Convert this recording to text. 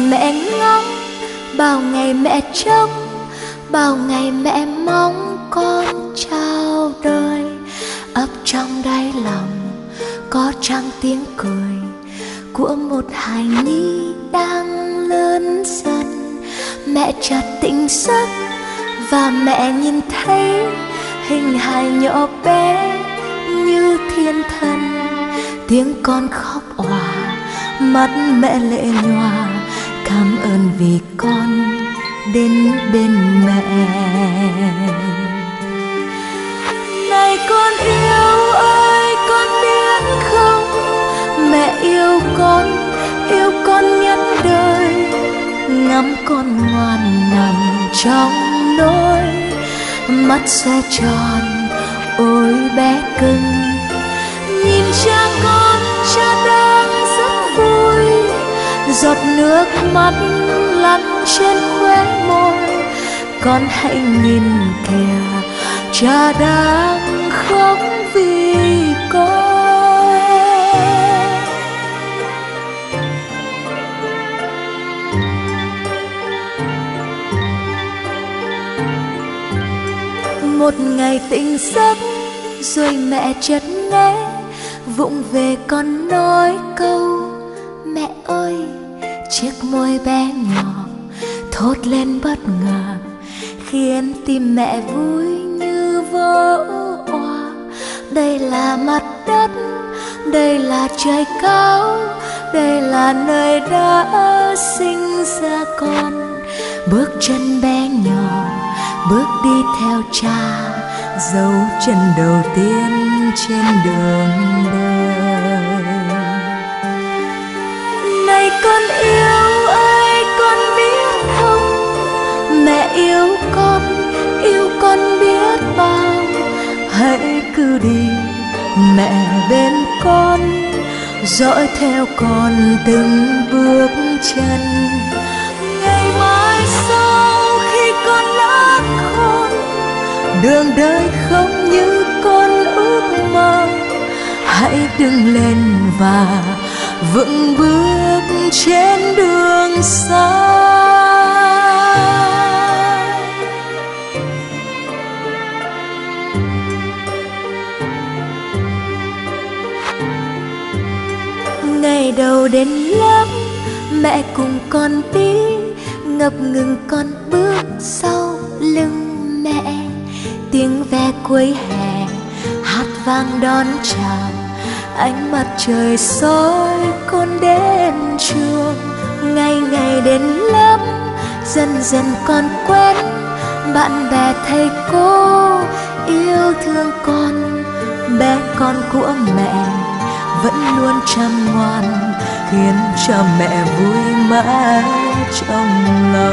ngày mẹ ngóng, bao ngày mẹ trông, bao ngày mẹ mong con trao đời. Ấp trong đáy lòng có trăng tiếng cười của một hài nhi đang lớn dần. Mẹ chợt tỉnh giấc và mẹ nhìn thấy hình hài nhỏ bé như thiên thần. Tiếng con khóc òa, mắt mẹ lệ nhòa cảm ơn vì con đến bên mẹ. Này con yêu ơi, con biết không? Mẹ yêu con yêu con nhất đời, ngắm con ngoan nằm trong nỗi mắt sẽ tròn, ôi bé cưng. Nhìn cha con cha đời giọt nước mắt lăn trên khóe môi. Con hãy nhìn kìa, cha đang khóc vì con. Một ngày tỉnh giấc rồi mẹ chợt nghe, vụng về con nói câu, mẹ ơi chiếc môi bé nhỏ thốt lên bất ngờ, khiến tim mẹ vui như vỡ òa. Đây là mặt đất, đây là trời cao, đây là nơi đã sinh ra con. Bước chân bé nhỏ, bước đi theo cha, dấu chân đầu tiên trên đường. Cứ đi, mẹ bên con, dõi theo con từng bước chân. Ngày mai sau khi con lớn khôn đường đời không như con ước mơ. Hãy đứng lên và vững bước trên đường xa. Ngày đầu đến lớp, mẹ cùng con đi ngập ngừng con bước sau lưng mẹ. Tiếng ve cuối hè, hát vang đón chào, ánh mặt trời soi con đến trường. Ngày ngày đến lớp, dần dần con quen, bạn bè, thầy cô yêu thương con, bé con của mẹ vẫn luôn chăm ngoan khiến cho mẹ vui mãi trong lòng.